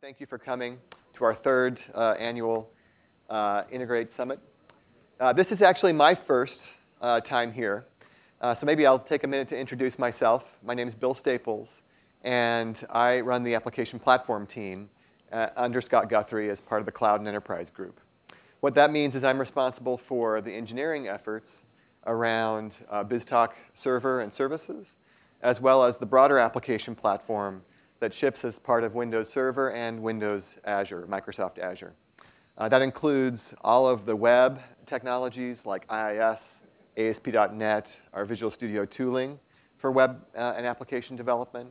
Thank you for coming to our third uh, annual uh, Integrate Summit. Uh, this is actually my first uh, time here, uh, so maybe I'll take a minute to introduce myself. My name is Bill Staples, and I run the application platform team uh, under Scott Guthrie as part of the Cloud and Enterprise Group. What that means is I'm responsible for the engineering efforts around BizTalk server and services, as well as the broader application platform that ships as part of Windows Server and Windows Azure, Microsoft Azure. Uh, that includes all of the web technologies like IIS, ASP.NET, our Visual Studio tooling for web uh, and application development,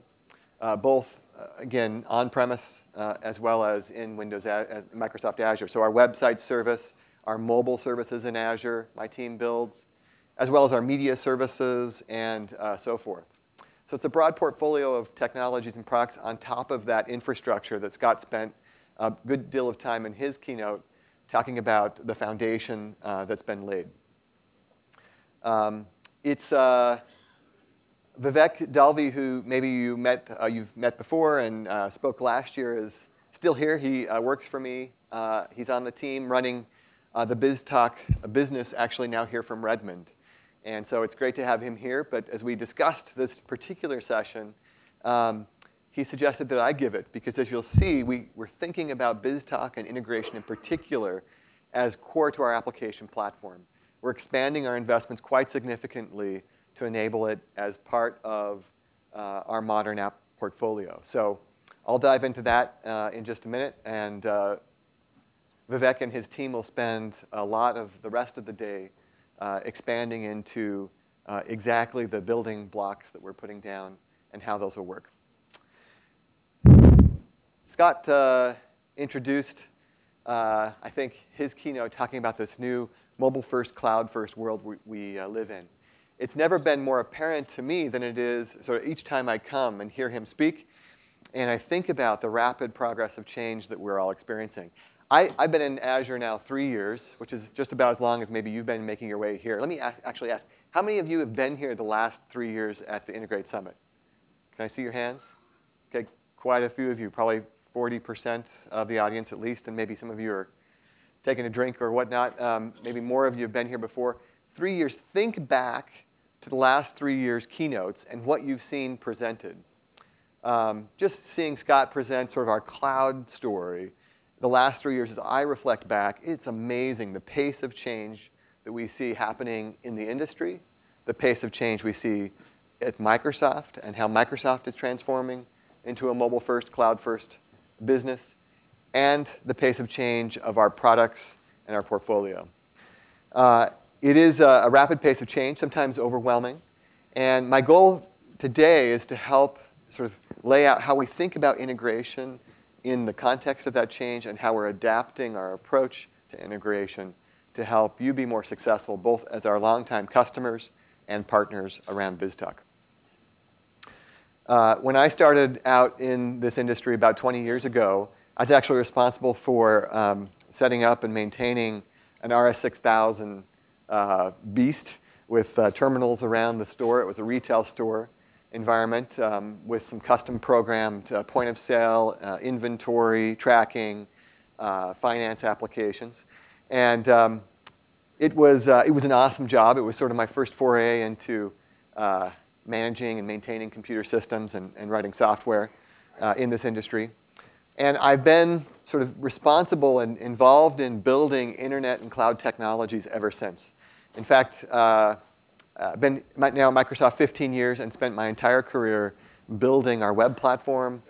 uh, both, uh, again, on-premise uh, as well as in Windows, as Microsoft Azure. So our website service, our mobile services in Azure, my team builds, as well as our media services and uh, so forth. So it's a broad portfolio of technologies and products on top of that infrastructure that Scott spent a good deal of time in his keynote talking about the foundation uh, that's been laid. Um, it's uh, Vivek Dalvi, who maybe you met, uh, you've met before and uh, spoke last year, is still here. He uh, works for me. Uh, he's on the team running the BizTalk business, actually now here from Redmond. And so it's great to have him here. But as we discussed this particular session, um, he suggested that I give it because as you'll see, we, we're thinking about BizTalk and integration in particular as core to our application platform. We're expanding our investments quite significantly to enable it as part of uh, our modern app portfolio. So I'll dive into that uh, in just a minute. And uh, Vivek and his team will spend a lot of the rest of the day uh, expanding into uh, exactly the building blocks that we're putting down and how those will work. Scott uh, introduced, uh, I think, his keynote talking about this new mobile-first, cloud-first world we, we uh, live in. It's never been more apparent to me than it is sort of each time I come and hear him speak, and I think about the rapid progress of change that we're all experiencing. I, have been in Azure now three years, which is just about as long as maybe you've been making your way here. Let me ask, actually ask, how many of you have been here the last three years at the Integrate Summit? Can I see your hands? Okay, quite a few of you, probably 40% of the audience at least, and maybe some of you are taking a drink or whatnot. Um, maybe more of you have been here before. Three years, think back to the last three years' keynotes and what you've seen presented. Um, just seeing Scott present sort of our cloud story, the last three years, as I reflect back, it's amazing the pace of change that we see happening in the industry, the pace of change we see at Microsoft and how Microsoft is transforming into a mobile-first, cloud-first business, and the pace of change of our products and our portfolio. Uh, it is a, a rapid pace of change, sometimes overwhelming. And my goal today is to help sort of lay out how we think about integration in the context of that change and how we're adapting our approach to integration to help you be more successful, both as our longtime customers and partners around BizTalk. Uh, when I started out in this industry about 20 years ago, I was actually responsible for um, setting up and maintaining an RS6000 uh, beast with uh, terminals around the store. It was a retail store environment um, with some custom programmed uh, point of sale, uh, inventory, tracking, uh, finance applications. And um, it, was, uh, it was an awesome job. It was sort of my first foray into uh, managing and maintaining computer systems and, and writing software uh, in this industry. And I've been sort of responsible and involved in building internet and cloud technologies ever since. In fact, uh, been now Microsoft 15 years and spent my entire career building our web platform,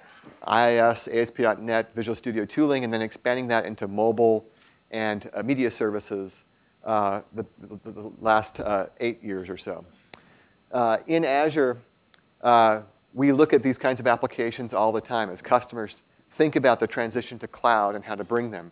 IIS, ASP.NET, Visual Studio tooling, and then expanding that into mobile and uh, media services uh, the, the, the, last uh, eight years or so. Uh, in Azure, uh, we look at these kinds of applications all the time as customers think about the transition to cloud and how to bring them.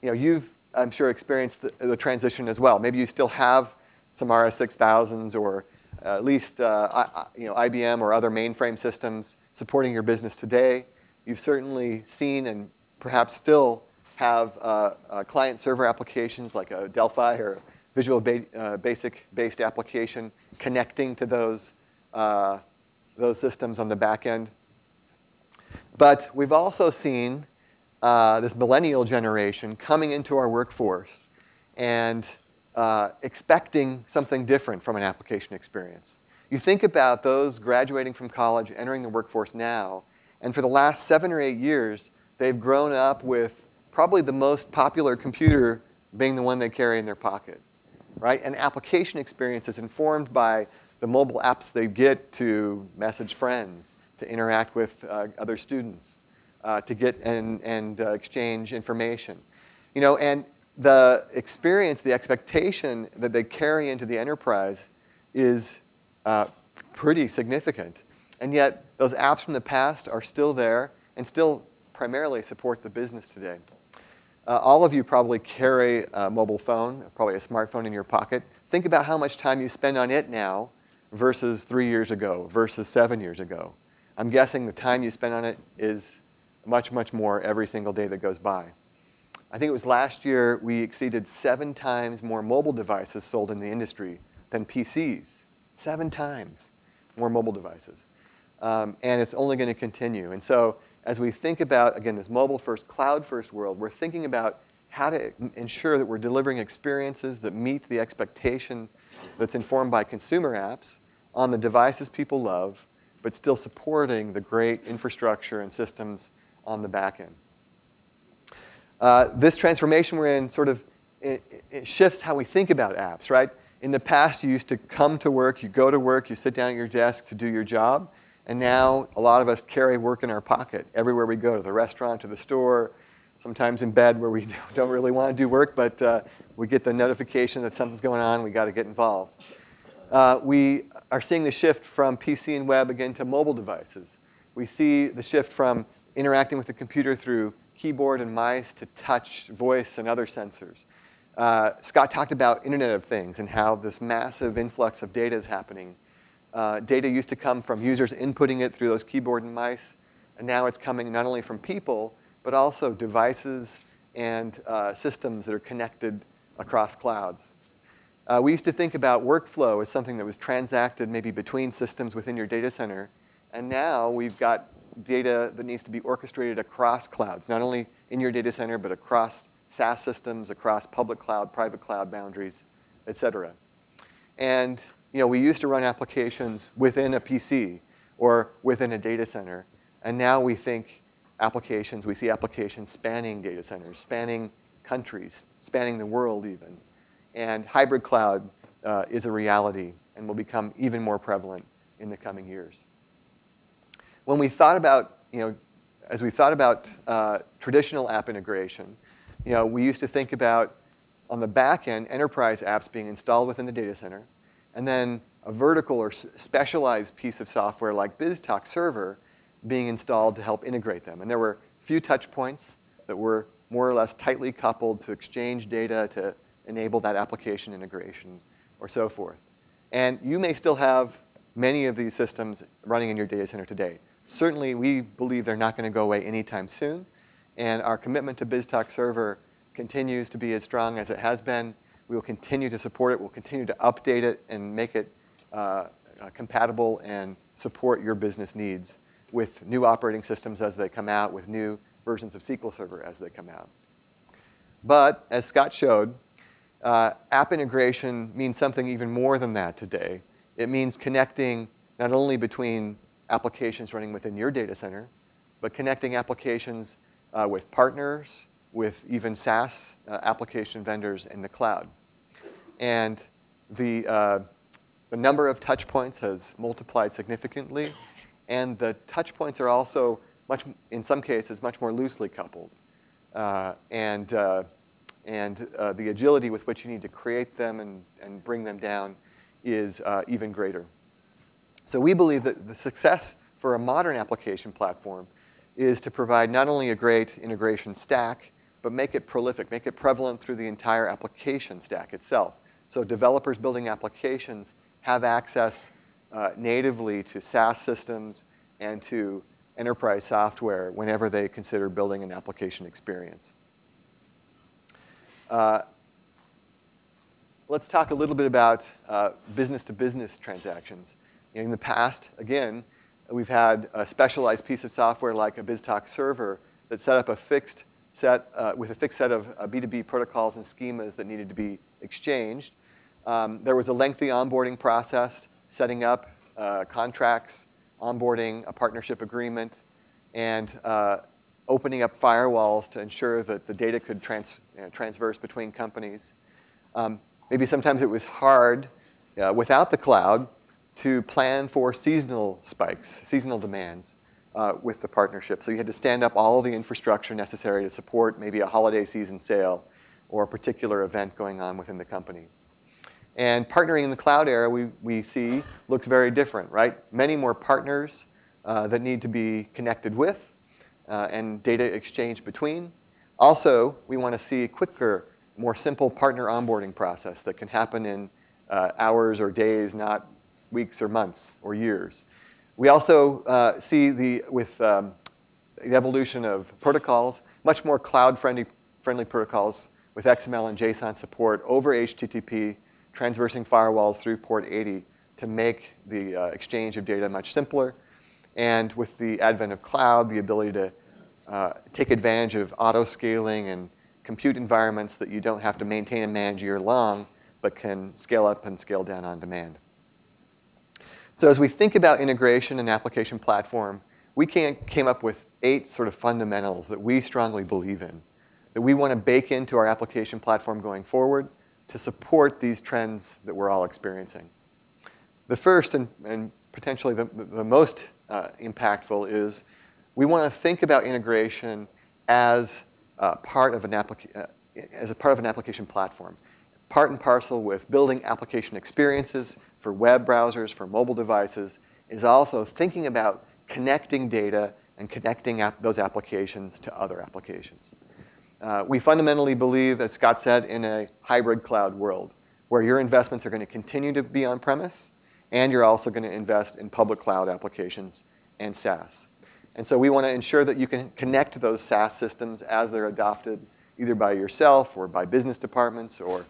You know, you've, I'm sure, experienced the, the transition as well. Maybe you still have some RS6000s or at least uh, you know, IBM or other mainframe systems supporting your business today. You've certainly seen and perhaps still have uh, uh, client-server applications like a Delphi or Visual ba uh, Basic based application connecting to those, uh, those systems on the back end. But we've also seen uh, this millennial generation coming into our workforce and uh, expecting something different from an application experience. You think about those graduating from college, entering the workforce now, and for the last seven or eight years, they've grown up with probably the most popular computer being the one they carry in their pocket, right? And application experience is informed by the mobile apps they get to message friends, to interact with uh, other students, uh, to get and, and uh, exchange information. You know, and the experience, the expectation that they carry into the enterprise is uh, pretty significant. And yet, those apps from the past are still there and still primarily support the business today. Uh, all of you probably carry a mobile phone, probably a smartphone in your pocket. Think about how much time you spend on it now versus three years ago, versus seven years ago. I'm guessing the time you spend on it is much, much more every single day that goes by. I think it was last year we exceeded seven times more mobile devices sold in the industry than PCs. Seven times more mobile devices. Um, and it's only going to continue. And so as we think about, again, this mobile first, cloud first world, we're thinking about how to ensure that we're delivering experiences that meet the expectation that's informed by consumer apps on the devices people love, but still supporting the great infrastructure and systems on the back end. Uh, this transformation we're in sort of it, it shifts how we think about apps, right? In the past, you used to come to work, you go to work, you sit down at your desk to do your job, and now a lot of us carry work in our pocket everywhere we go, to the restaurant, to the store, sometimes in bed where we don't really want to do work, but uh, we get the notification that something's going on, we got to get involved. Uh, we are seeing the shift from PC and web again to mobile devices. We see the shift from interacting with the computer through keyboard and mice to touch, voice, and other sensors. Uh, Scott talked about Internet of Things and how this massive influx of data is happening. Uh, data used to come from users inputting it through those keyboard and mice, and now it's coming not only from people, but also devices and uh, systems that are connected across clouds. Uh, we used to think about workflow as something that was transacted maybe between systems within your data center, and now we've got data that needs to be orchestrated across clouds, not only in your data center, but across SaaS systems, across public cloud, private cloud boundaries, et cetera. And you know, we used to run applications within a PC or within a data center, and now we think applications, we see applications spanning data centers, spanning countries, spanning the world even. And hybrid cloud uh, is a reality and will become even more prevalent in the coming years when we thought about, you know, as we thought about uh, traditional app integration, you know, we used to think about on the back end, enterprise apps being installed within the data center, and then a vertical or specialized piece of software like BizTalk Server being installed to help integrate them. And there were few touch points that were more or less tightly coupled to exchange data to enable that application integration or so forth. And you may still have many of these systems running in your data center today certainly we believe they're not going to go away anytime soon. And our commitment to BizTalk Server continues to be as strong as it has been. We will continue to support it. We'll continue to update it and make it uh, uh, compatible and support your business needs with new operating systems as they come out, with new versions of SQL Server as they come out. But as Scott showed, uh, app integration means something even more than that today. It means connecting not only between applications running within your data center, but connecting applications uh, with partners, with even SaaS uh, application vendors in the cloud. And the, uh, the number of touch points has multiplied significantly, and the touch points are also, much, in some cases, much more loosely coupled. Uh, and uh, and uh, the agility with which you need to create them and, and bring them down is even greater. So we believe that the success for a modern application platform is to provide not only a great integration stack, but make it prolific, make it prevalent through the entire application stack itself. So developers building applications have access uh, natively to SaaS systems and to enterprise software whenever they consider building an application experience. Uh, let's talk a little bit about business-to-business uh, -business transactions. In the past, again, we've had a specialized piece of software like a BizTalk server that set up a fixed set, uh, with a fixed set of uh, B2B protocols and schemas that needed to be exchanged. Um, there was a lengthy onboarding process, setting up uh, contracts, onboarding a partnership agreement, and uh, opening up firewalls to ensure that the data could trans you know, transverse between companies. Um, maybe sometimes it was hard uh, without the cloud to plan for seasonal spikes, seasonal demands uh, with the partnership. So you had to stand up all the infrastructure necessary to support maybe a holiday season sale or a particular event going on within the company. And partnering in the cloud era, we, we see, looks very different, right? Many more partners uh, that need to be connected with uh, and data exchange between. Also, we want to see a quicker, more simple partner onboarding process that can happen in uh, hours or days, not weeks or months or years. We also uh, see the, with um, the evolution of protocols, much more cloud-friendly friendly protocols with XML and JSON support over HTTP, transversing firewalls through port 80 to make the uh, exchange of data much simpler. And with the advent of cloud, the ability to uh, take advantage of auto-scaling and compute environments that you don't have to maintain and manage year long, but can scale up and scale down on demand. So as we think about integration and application platform, we came up with eight sort of fundamentals that we strongly believe in, that we want to bake into our application platform going forward to support these trends that we're all experiencing. The first and, and potentially the, the most uh, impactful is we want to think about integration as uh, part of an uh, as a part of an application platform, part and parcel with building application experiences for web browsers, for mobile devices, is also thinking about connecting data and connecting those applications to other applications. Uh, we fundamentally believe, as Scott said, in a hybrid cloud world where your investments are going to continue to be on-premise and you're also going to invest in public cloud applications and SaaS. And so we want to ensure that you can connect those SaaS systems as they're adopted either by yourself or by business departments or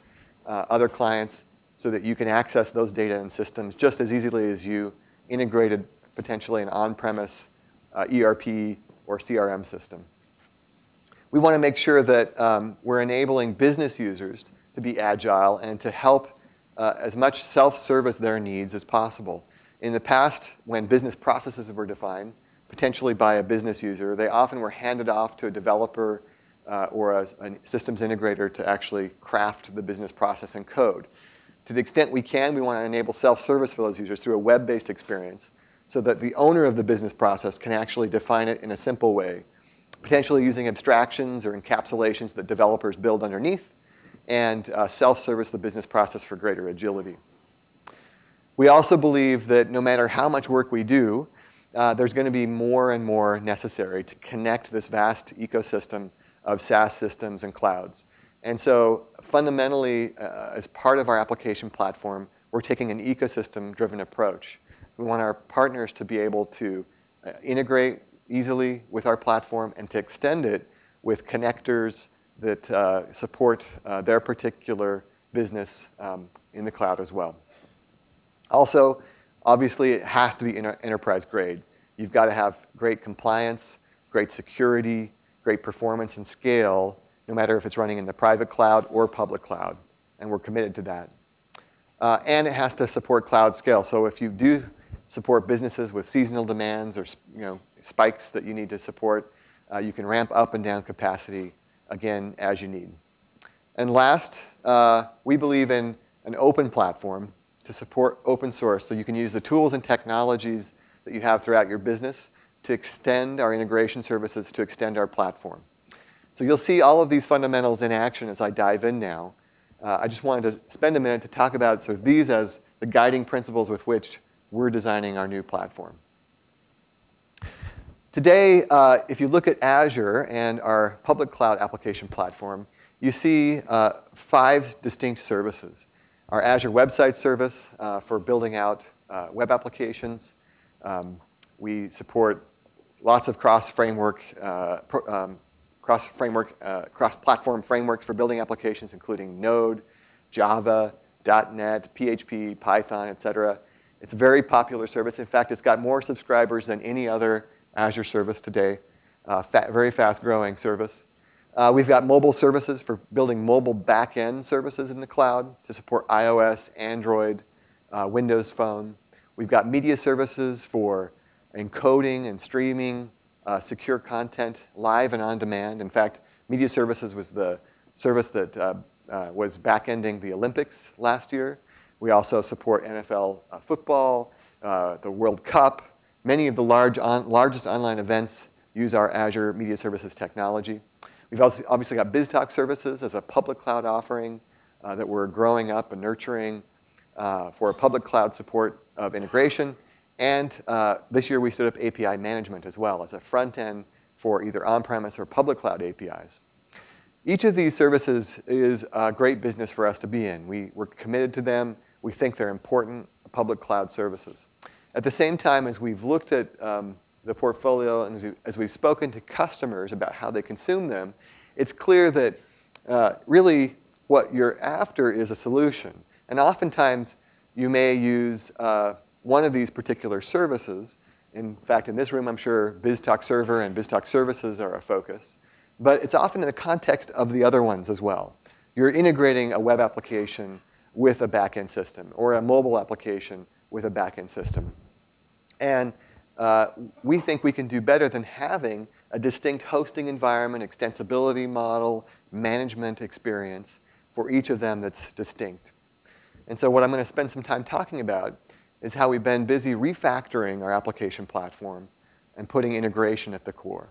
uh, other clients so that you can access those data and systems just as easily as you integrated potentially an on-premise uh, ERP or CRM system. We want to make sure that um, we're enabling business users to be agile and to help uh, as much self-service their needs as possible. In the past, when business processes were defined, potentially by a business user, they often were handed off to a developer uh, or a, a, systems integrator to actually craft the business process and code. To the extent we can, we want to enable self-service for those users through a web-based experience so that the owner of the business process can actually define it in a simple way, potentially using abstractions or encapsulations that developers build underneath, and uh, self-service the business process for greater agility. We also believe that no matter how much work we do, uh, there's going to be more and more necessary to connect this vast ecosystem of SaaS systems and clouds. And so fundamentally, uh, as part of our application platform, we're taking an ecosystem-driven approach. We want our partners to be able to uh, integrate easily with our platform and to extend it with connectors that uh, support uh, their particular business um, in the cloud as well. Also, obviously, it has to be enterprise grade. You've got to have great compliance, great security, great performance and scale no matter if it's running in the private cloud or public cloud. And we're committed to that. Uh, and it has to support cloud scale. So if you do support businesses with seasonal demands or you know, spikes that you need to support, uh, you can ramp up and down capacity, again, as you need. And last, uh, we believe in an open platform to support open source. So you can use the tools and technologies that you have throughout your business to extend our integration services, to extend our platform. So you'll see all of these fundamentals in action as I dive in now. Uh, I just wanted to spend a minute to talk about sort of these as the guiding principles with which we're designing our new platform. Today, uh, if you look at Azure and our public cloud application platform, you see uh, five distinct services. Our Azure Website Service uh, for building out uh, web applications. Um, we support lots of cross-framework uh, um, cross framework, uh, cross platform frameworks for building applications, including Node, Java, .NET, PHP, Python, et cetera. It's a very popular service. In fact, it's got more subscribers than any other Azure service today. Uh, very fast growing service. Uh, we've got mobile services for building mobile back-end services in the cloud to support iOS, Android, uh, Windows Phone. We've got media services for encoding and streaming uh, secure content live and on demand. In fact, media services was the service that uh, uh, was back-ending the Olympics last year. We also support NFL uh, football, the World Cup. Many of the large on, largest online events use our Azure Media Services technology. We've also obviously got BizTalk services as a public cloud offering uh, that we're growing up and nurturing uh, for public cloud support of integration. And uh, this year we stood up API management as well as a front end for either on-premise or public cloud APIs. Each of these services is a great business for us to be in. We, we're committed to them. We think they're important public cloud services. At the same time, as we've looked at um, the portfolio and as, we, as we've spoken to customers about how they consume them, it's clear that uh, really what you're after is a solution. And oftentimes, you may use uh, one of these particular services. In fact, in this room, I'm sure BizTalk Server and BizTalk Services are a focus. But it's often in the context of the other ones as well. You're integrating a web application with a backend system or a mobile application with a backend system. And uh, we think we can do better than having a distinct hosting environment, extensibility model, management experience for each of them that's distinct. And so what I'm going to spend some time talking about is how we've been busy refactoring our application platform and putting integration at the core.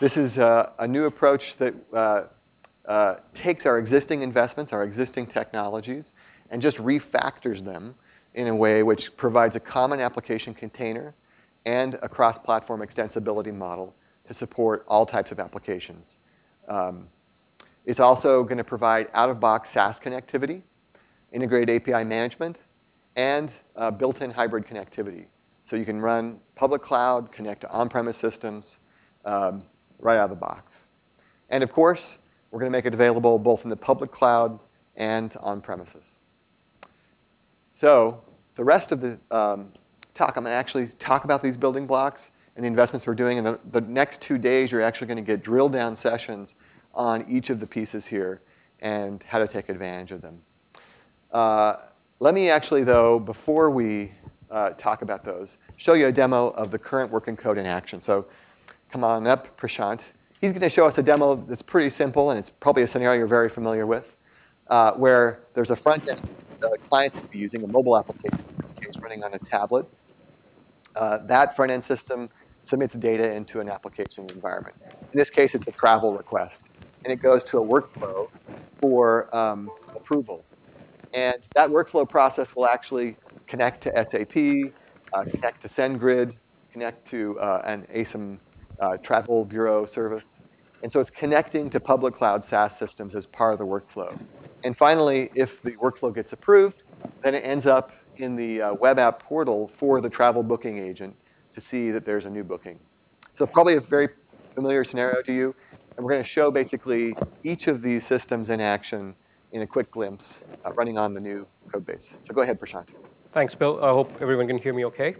This is uh, a new approach that uh, uh, takes our existing investments, our existing technologies, and just refactors them in a way which provides a common application container and a cross-platform extensibility model to support all types of applications. Um, it's also going to provide out-of-box SaaS connectivity, integrated API management, and uh, built-in hybrid connectivity. So you can run public cloud, connect to on-premise systems um, right out of the box. And of course, we're going to make it available both in the public cloud and on-premises. So the rest of the um, talk, I'm going to actually talk about these building blocks and the investments we're doing. And the, the next two days, you're actually going to get drill down sessions on each of the pieces here and how to take advantage of them. Uh, let me actually, though, before we uh, talk about those, show you a demo of the current working code in action. So come on up, Prashant. He's going to show us a demo that's pretty simple, and it's probably a scenario you're very familiar with, uh, where there's a front end the client's going to be using, a mobile application, in this case, running on a tablet. Uh, that front end system submits data into an application environment. In this case, it's a travel request. And it goes to a workflow for um, approval. And that workflow process will actually connect to SAP, uh, connect to SendGrid, connect to uh, an Acme uh, travel bureau service. And so it's connecting to public cloud SaaS systems as part of the workflow. And finally, if the workflow gets approved, then it ends up in the uh, web app portal for the travel booking agent to see that there's a new booking. So probably a very familiar scenario to you. And we're going to show basically each of these systems in action in a quick glimpse uh, running on the new code base. So go ahead, Prashant. Thanks, Bill. I hope everyone can hear me okay.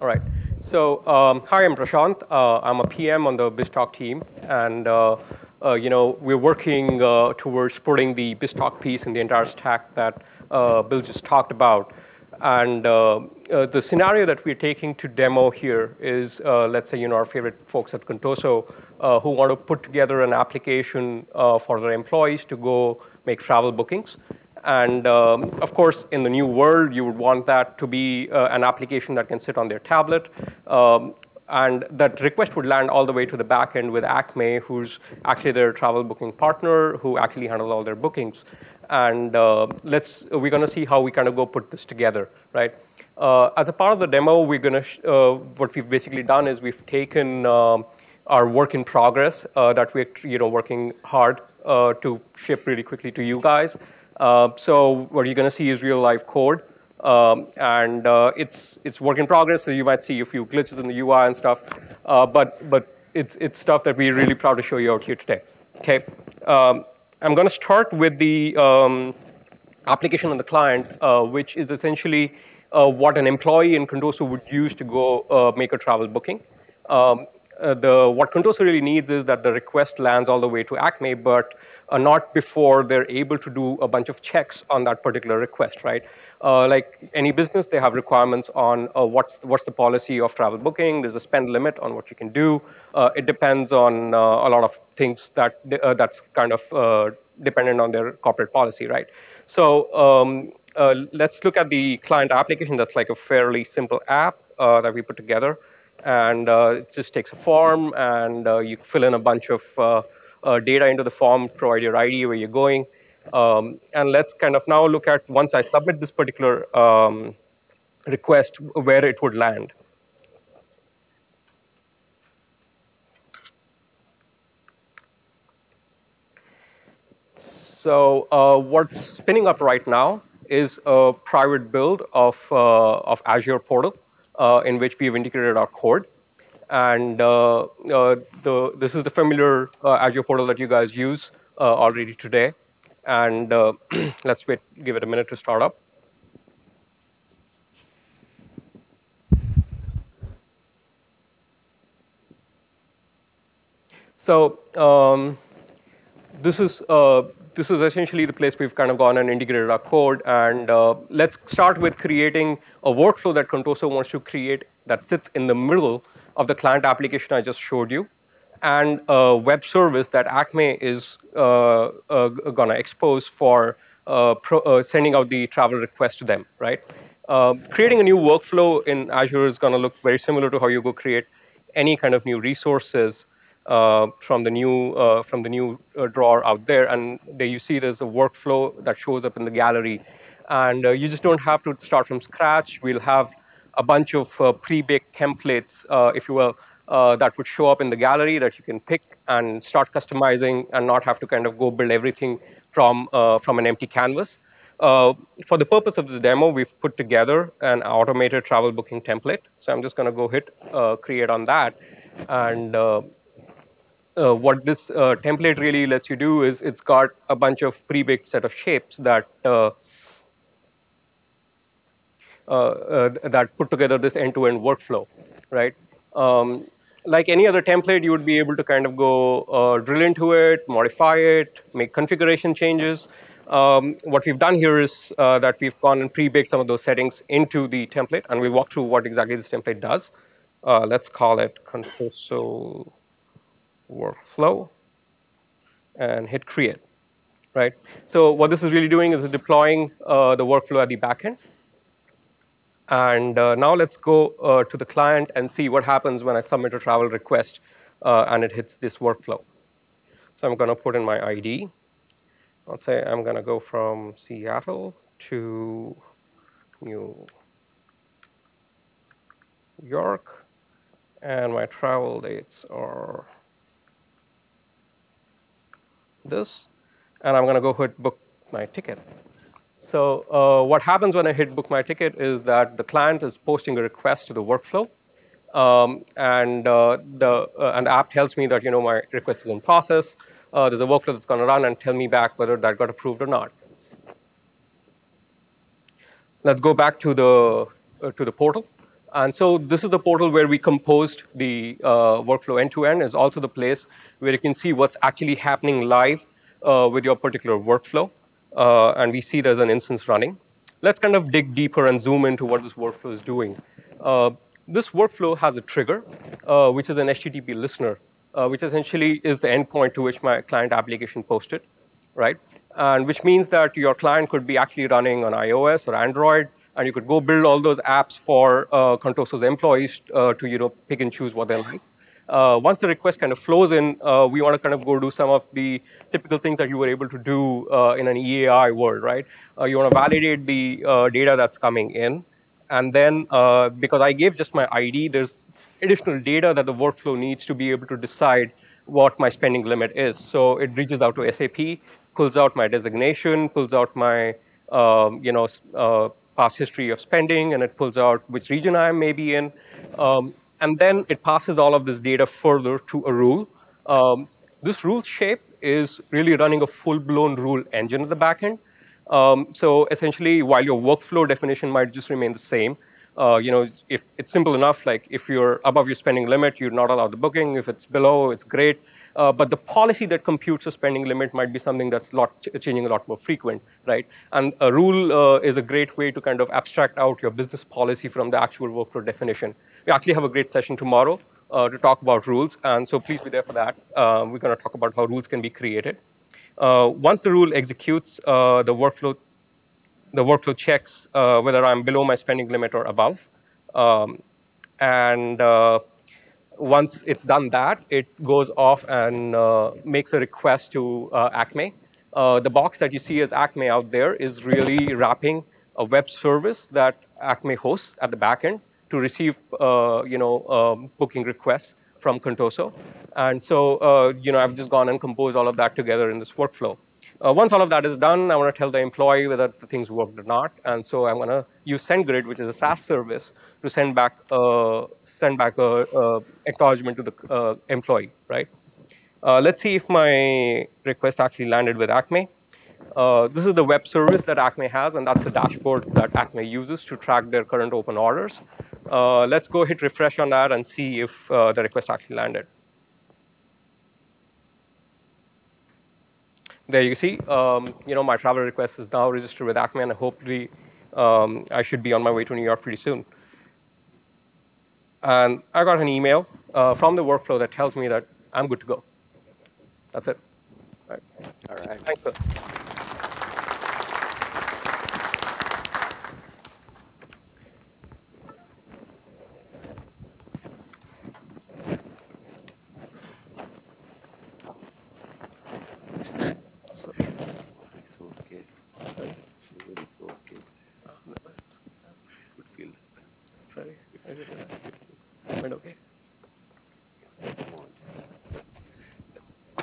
All right. So um, hi, I'm Prashant. Uh, I'm a PM on the BizTalk team. And uh, uh, you know, we're working uh, towards putting the BizTalk piece in the entire stack that uh, Bill just talked about. And the scenario that we're taking to demo here is, let's say, you know, our favorite folks at Contoso uh, who want to put together an application uh, for their employees to go make travel bookings. And um, of course, in the new world, you would want that to be uh, an application that can sit on their tablet. Um, and that request would land all the way to the back end with Acme, who's actually their travel booking partner, who actually handles all their bookings and uh, let's we're going to see how we kind of go put this together, right? Uh, as a part of the demo, we're going to uh, what we've basically done is we've taken um, our work in progress uh, that we're you know working hard uh, to ship really quickly to you guys. Uh, so what you're going to see is real live code, um, and it's it's work in progress. So you might see a few glitches in the UI and stuff, but but it's it's stuff that we're really proud to show you out here today. Okay. Um, I'm going to start with the um, application on the client, uh, which is essentially uh, what an employee in Contoso would use to go uh, make a travel booking. Um, uh, the what Contoso really needs is that the request lands all the way to Acme, but uh, not before they're able to do a bunch of checks on that particular request, right? Uh, like any business, they have requirements on uh, what's what's the policy of travel booking. There's a spend limit on what you can do. Uh, it depends on uh, a lot of things that that's kind of dependent on their corporate policy, right? So um, let's look at the client application. That's like a fairly simple app that we put together and uh, it just takes a form, and uh, you fill in a bunch of uh, data into the form, provide your ID, where you're going. Um, and let's kind of now look at, once I submit this particular um, request, where it would land. So uh, what's spinning up right now is a private build of, uh, of Azure Portal in which we've integrated our code. And uh, uh, the, this is the familiar Azure portal that you guys use already today. And let's wait, give it a minute to start up. So um, this is uh, this is essentially the place we've kind of gone and integrated our code. And uh, let's start with creating a workflow that Contoso wants to create that sits in the middle of the client application I just showed you, and a web service that Acme is uh, uh, going to expose for uh, pro, uh, sending out the travel request to them, right? Uh, creating a new workflow in Azure is going to look very similar to how you go create any kind of new resources from the new from the new drawer out there, and there you see there's a workflow that shows up in the gallery, and you just don't have to start from scratch. We'll have a bunch of uh, pre-baked templates, uh, if you will, uh, that would show up in the gallery that you can pick and start customizing and not have to kind of go build everything from, from an empty canvas. Uh, for the purpose of this demo, we've put together an automated travel booking template. So I'm just going to go hit uh, create on that. And uh, what this template really lets you do is it's got a bunch of pre-baked set of shapes that uh, uh, that put together this end-to-end workflow, right? Um, like any other template, you would be able to kind of go uh, drill into it, modify it, make configuration changes. Um, what we've done here is uh, that we've gone and pre-baked some of those settings into the template, and we walk through what exactly this template does. Uh, let's call it Contoso workflow, and hit create, right? So what this is really doing is deploying uh, the workflow at the backend. And uh, now let's go uh, to the client and see what happens when I submit a travel request uh, and it hits this workflow. So I'm going to put in my ID. Let's say I'm going to go from Seattle to New York, and my travel dates are this, and I'm going to go hit book my ticket. So uh, what happens when I hit book my ticket is that the client is posting a request to the workflow, um, and uh, the uh, and the app tells me that you know my request is in process. Uh, there's a workflow that's going to run and tell me back whether that got approved or not. Let's go back to the uh, to the portal. And so this is the portal where we composed the uh, workflow end to end. Is also the place where you can see what's actually happening live with your particular workflow uh, and we see there's an instance running. Let's kind of dig deeper and zoom into what this workflow is doing. Uh, this workflow has a trigger, uh, which is an HTTP listener, uh, which essentially is the endpoint to which my client application posted, right? And which means that your client could be actually running on iOS or Android, and you could go build all those apps for uh, Contoso's employees uh, to you know pick and choose what they like. Uh, once the request kind of flows in, uh, we want to kind of go do some of the typical things that you were able to do uh, in an EAI world, right? Uh, you want to validate the uh, data that's coming in. And then, uh, because I gave just my ID, there's additional data that the workflow needs to be able to decide what my spending limit is. So it reaches out to SAP, pulls out my designation, pulls out my um, you know, past history of spending, and it pulls out which region I may be in. Um, and then it passes all of this data further to a rule. Um, this rule shape is really running a full-blown rule engine at the back end. Um, so essentially, while your workflow definition might just remain the same, uh, you know, if it's simple enough, like if you're above your spending limit, you're not allowed the booking. If it's below, it's great. Uh, but the policy that computes a spending limit might be something that's lot ch changing a lot more frequent, right? And a rule uh, is a great way to kind of abstract out your business policy from the actual workflow definition. We actually have a great session tomorrow uh, to talk about rules, and so please be there for that. Uh, we're going to talk about how rules can be created. Uh, once the rule executes, uh, the workflow the workflow checks whether I'm below my spending limit or above, um, and once it's done that, it goes off and uh, makes a request to uh, Acme. Uh, the box that you see as Acme out there is really wrapping a web service that Acme hosts at the backend to receive, uh, you know, um, booking requests from Contoso. And so, uh, you know, I've just gone and composed all of that together in this workflow. Uh, once all of that is done, I want to tell the employee whether the things worked or not. And so I'm going to use SendGrid, which is a SaaS service, to send back a send back a, a acknowledgement to the uh, employee, right? Uh, let's see if my request actually landed with Acme. Uh, this is the web service that Acme has, and that's the dashboard that Acme uses to track their current open orders. Uh, let's go hit refresh on that and see if uh, the request actually landed. There you see, um, you know, my travel request is now registered with Acme, and hopefully um, I should be on my way to New York pretty soon. And I got an email uh, from the workflow that tells me that I'm good to go. That's it. All right. All right. Thanks, Bill.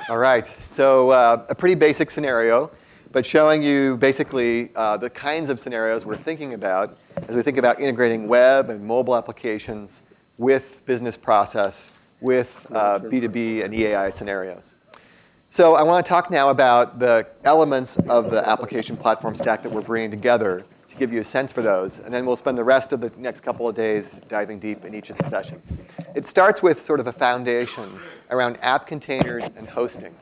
All right, so uh, a pretty basic scenario, but showing you basically uh, the kinds of scenarios we're thinking about as we think about integrating web and mobile applications with business process, with uh, B2B and EAI scenarios. So I want to talk now about the elements of the application platform stack that we're bringing together give you a sense for those, and then we'll spend the rest of the next couple of days diving deep in each of the sessions. It starts with sort of a foundation around app containers and hosting.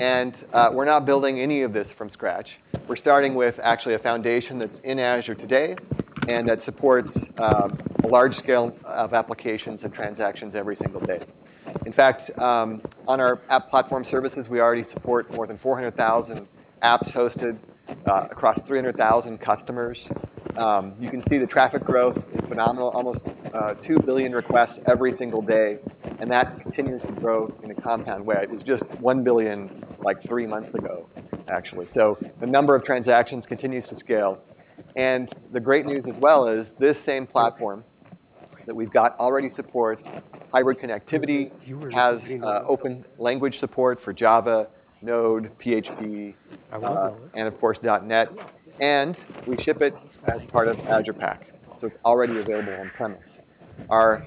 And uh, we're not building any of this from scratch. We're starting with actually a foundation that's in Azure today and that supports um, a large scale of applications and transactions every single day. In fact, um, on our app platform services, we already support more than 400,000 apps hosted uh, across 300,000 customers. Um, you can see the traffic growth is phenomenal, almost uh, 2 billion requests every single day, and that continues to grow in a compound way. It was just 1 billion like three months ago, actually. So the number of transactions continues to scale. And the great news as well is this same platform that we've got already supports hybrid connectivity, has uh, open language support for Java, Node, PHP, uh, and of course .NET. And we ship it as part of Azure Pack. So it's already available on premise. Our,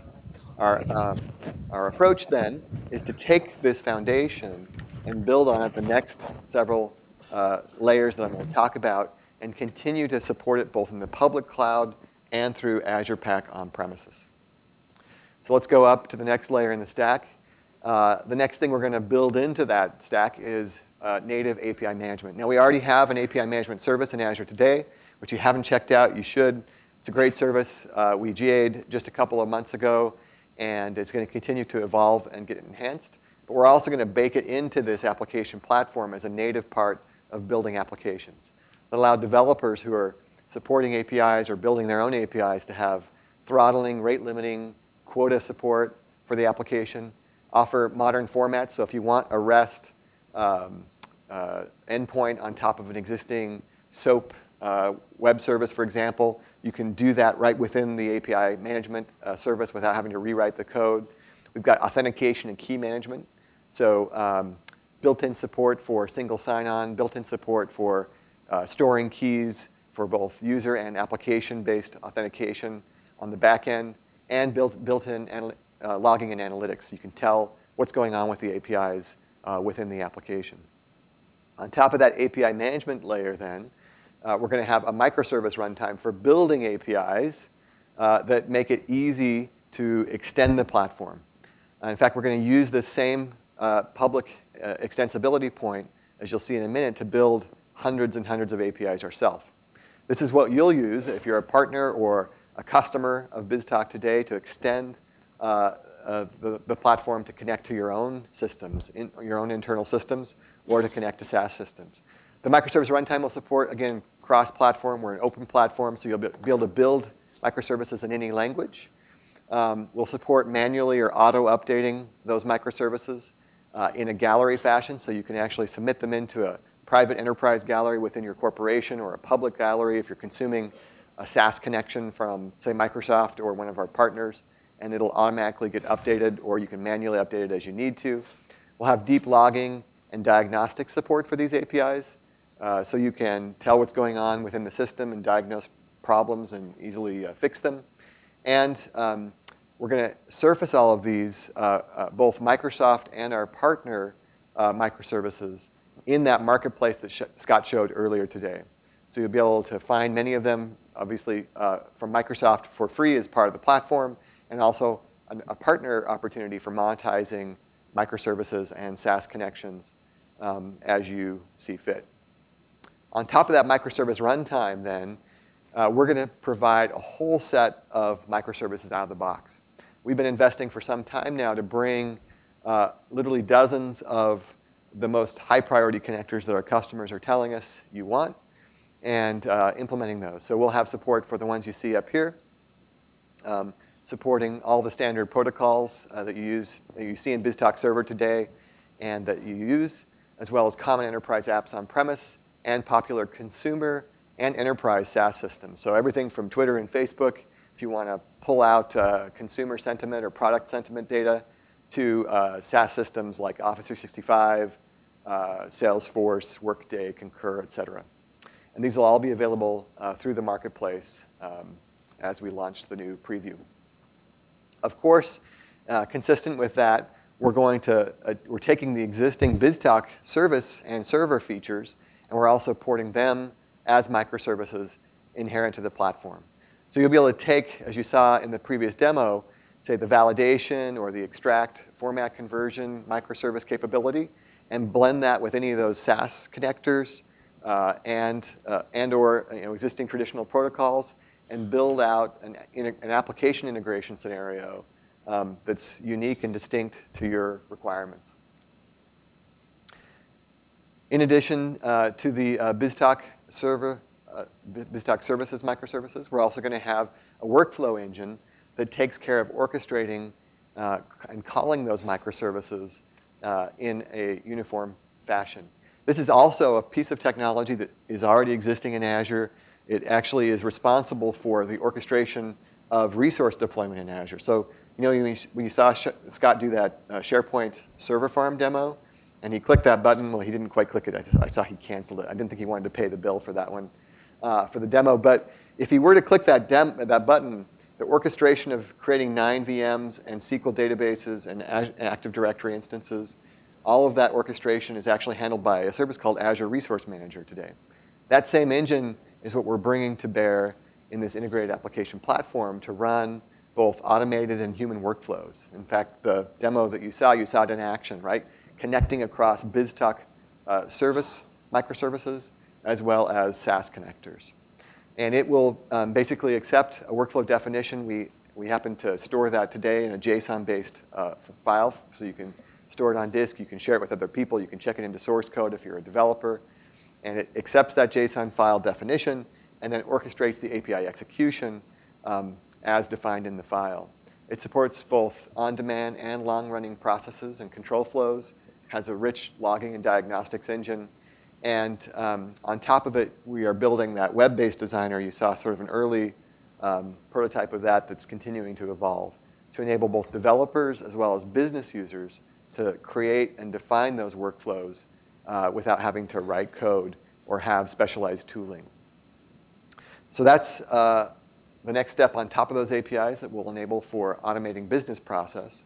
our, um, our approach then is to take this foundation and build on it the next several uh, layers that I'm going to talk about and continue to support it both in the public cloud and through Azure Pack on premises. So let's go up to the next layer in the stack. Uh, the next thing we're going to build into that stack is uh, native API management. Now, we already have an API management service in Azure today, which you haven't checked out. You should. It's a great service. Uh, we GA'd just a couple of months ago, and it's going to continue to evolve and get enhanced. But we're also going to bake it into this application platform as a native part of building applications that allow developers who are supporting APIs or building their own APIs to have throttling, rate limiting, quota support for the application, offer modern formats. So if you want a REST um, uh, endpoint on top of an existing SOAP uh, web service, for example, you can do that right within the API management uh, service without having to rewrite the code. We've got authentication and key management. So um, built-in support for single sign-on, built-in support for uh, storing keys for both user and application-based authentication on the back end, and built, built-in uh, logging and analytics. You can tell what's going on with the APIs uh, within the application. On top of that API management layer then, uh, we're going to have a microservice runtime for building APIs uh, that make it easy to extend the platform. Uh, in fact, we're going to use the same uh, public extensibility point, as you'll see in a minute, to build hundreds and hundreds of APIs ourselves. This is what you'll use if you're a partner or a customer of BizTalk today to extend uh, uh, the, the platform to connect to your own systems, in, your own internal systems, or to connect to SaaS systems. The microservice runtime will support, again, cross-platform. We're an open platform, so you'll be able to build microservices in any language. Um, we'll support manually or auto-updating those microservices uh, in a gallery fashion, so you can actually submit them into a private enterprise gallery within your corporation or a public gallery if you're consuming a SaaS connection from, say, Microsoft or one of our partners, and it'll automatically get updated, or you can manually update it as you need to. We'll have deep logging and diagnostic support for these APIs, uh, so you can tell what's going on within the system and diagnose problems and easily uh, fix them. And um, we're going to surface all of these, uh, uh, both Microsoft and our partner uh, microservices, in that marketplace that sh Scott showed earlier today. So you'll be able to find many of them, obviously, uh, from Microsoft for free as part of the platform, and also a partner opportunity for monetizing microservices and SaaS connections um, as you see fit. On top of that microservice runtime, then, uh, we're going to provide a whole set of microservices out of the box. We've been investing for some time now to bring uh, literally dozens of the most high priority connectors that our customers are telling us you want and uh, implementing those. So we'll have support for the ones you see up here, um, supporting all the standard protocols uh, that you use, that you see in BizTalk Server today and that you use, as well as common enterprise apps on premise and popular consumer and enterprise SaaS systems. So everything from Twitter and Facebook, if you want to pull out uh, consumer sentiment or product sentiment data, to uh, SaaS systems like Office 365, uh, Salesforce, Workday, Concur, et cetera. And these will all be available uh, through the marketplace um, as we launch the new preview. Of course, uh, consistent with that, we're going to, uh, we're taking the existing BizTalk service and server features, and we're also porting them as microservices inherent to the platform. So you'll be able to take, as you saw in the previous demo, say the validation or the extract format conversion microservice capability, and blend that with any of those SaaS connectors uh, and, uh, and or you know, existing traditional protocols, and build out an, an application integration scenario um, that's unique and distinct to your requirements. In addition uh, to the uh, BizTalk server, uh, BizTalk services microservices, we're also going to have a workflow engine that takes care of orchestrating uh, and calling those microservices uh, in a uniform fashion. This is also a piece of technology that is already existing in Azure. It actually is responsible for the orchestration of resource deployment in Azure. So, you know, when you saw Scott do that uh, SharePoint server farm demo, and he clicked that button. Well, he didn't quite click it. I, just, I saw he canceled it. I didn't think he wanted to pay the bill for that one, uh, for the demo. But if he were to click that, that button, the orchestration of creating nine VMs and SQL databases and Active Directory instances, all of that orchestration is actually handled by a service called Azure Resource Manager today. That same engine is what we're bringing to bear in this integrated application platform to run both automated and human workflows. In fact, the demo that you saw, you saw it in action, right? connecting across BizTalk uh, service microservices as well as SaaS connectors. And it will um, basically accept a workflow definition. We, we happen to store that today in a JSON-based uh, file, so you can store it on disk, you can share it with other people, you can check it into source code if you're a developer. And it accepts that JSON file definition and then orchestrates the API execution um, as defined in the file. It supports both on-demand and long-running processes and control flows has a rich logging and diagnostics engine. And um, on top of it, we are building that web-based designer. You saw sort of an early um, prototype of that that's continuing to evolve to enable both developers as well as business users to create and define those workflows uh, without having to write code or have specialized tooling. So that's uh, the next step on top of those APIs that will enable for automating business process.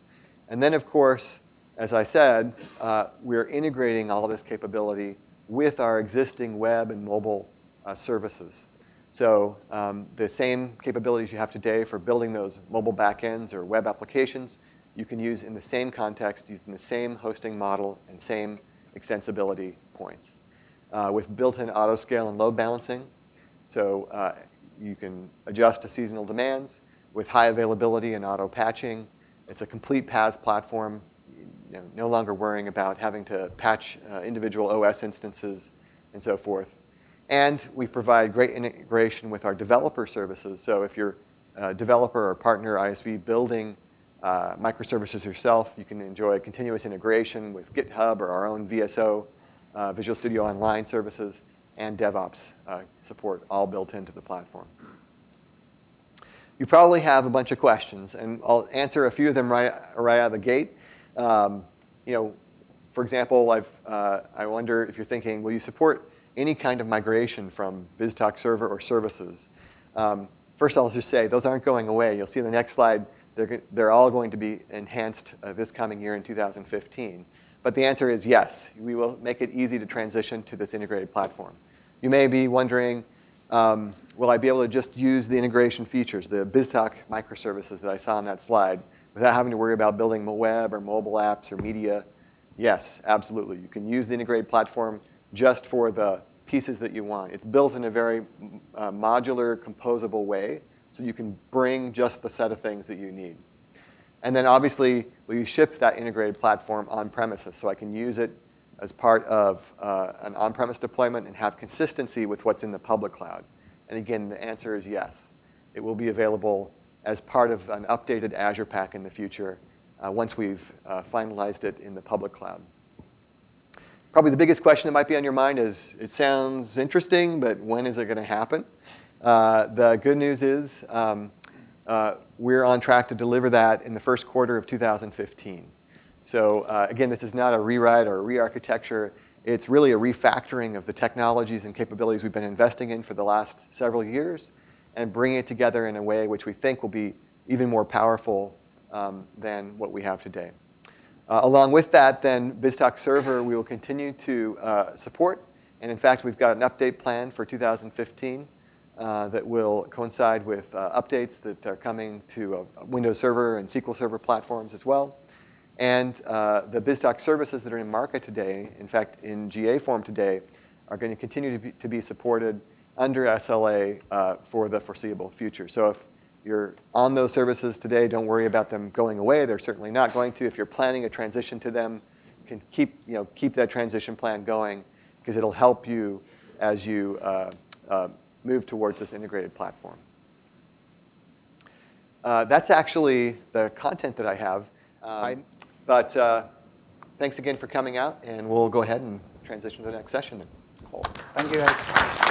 And then, of course, as I said, uh, we're integrating all of this capability with our existing web and mobile uh, services. So um, the same capabilities you have today for building those mobile backends or web applications, you can use in the same context, using the same hosting model and same extensibility points. Uh, with built-in auto scale and load balancing, so uh, you can adjust to seasonal demands with high availability and auto patching. It's a complete PaaS platform, you know, no longer worrying about having to patch uh, individual OS instances and so forth. And we provide great integration with our developer services. So if you're a developer or partner ISV building uh, microservices yourself, you can enjoy continuous integration with GitHub or our own VSO, uh, Visual Studio Online services, and DevOps uh, support all built into the platform. You probably have a bunch of questions, and I'll answer a few of them right, right out of the gate. Um, you know, for example, I've, uh, I wonder if you're thinking, will you support any kind of migration from BizTalk server or services? Um, first, I'll just say those aren't going away. You'll see in the next slide, they're, they're all going to be enhanced uh, this coming year in 2015. But the answer is yes. We will make it easy to transition to this integrated platform. You may be wondering, um, will I be able to just use the integration features, the BizTalk microservices that I saw on that slide, without having to worry about building web or mobile apps or media? Yes, absolutely. You can use the integrated platform just for the pieces that you want. It's built in a very uh, modular, composable way, so you can bring just the set of things that you need. And then obviously, we ship that integrated platform on premises, so I can use it as part of uh, an on-premise deployment and have consistency with what's in the public cloud. And again, the answer is yes. It will be available as part of an updated Azure Pack in the future uh, once we've uh, finalized it in the public cloud. Probably the biggest question that might be on your mind is, it sounds interesting, but when is it going to happen? Uh, the good news is um, uh, we're on track to deliver that in the first quarter of 2015. So uh, again, this is not a rewrite or a re-architecture. It's really a refactoring of the technologies and capabilities we've been investing in for the last several years and bringing it together in a way which we think will be even more powerful um, than what we have today. Uh, along with that, then, BizTalk Server we will continue to uh, support. And in fact, we've got an update plan for 2015 uh, that will coincide with uh, updates that are coming to Windows Server and SQL Server platforms as well. And uh, the BizTalk services that are in market today, in fact, in GA form today, are going to continue to be, to be supported under SLA uh, for the foreseeable future. So if you're on those services today, don't worry about them going away. They're certainly not going to. If you're planning a transition to them, can keep, you know, keep that transition plan going because it'll help you as you uh, uh, move towards this integrated platform. Uh, that's actually the content that I have. Um, but uh, thanks again for coming out, and we'll go ahead and transition to the next session. Thank you.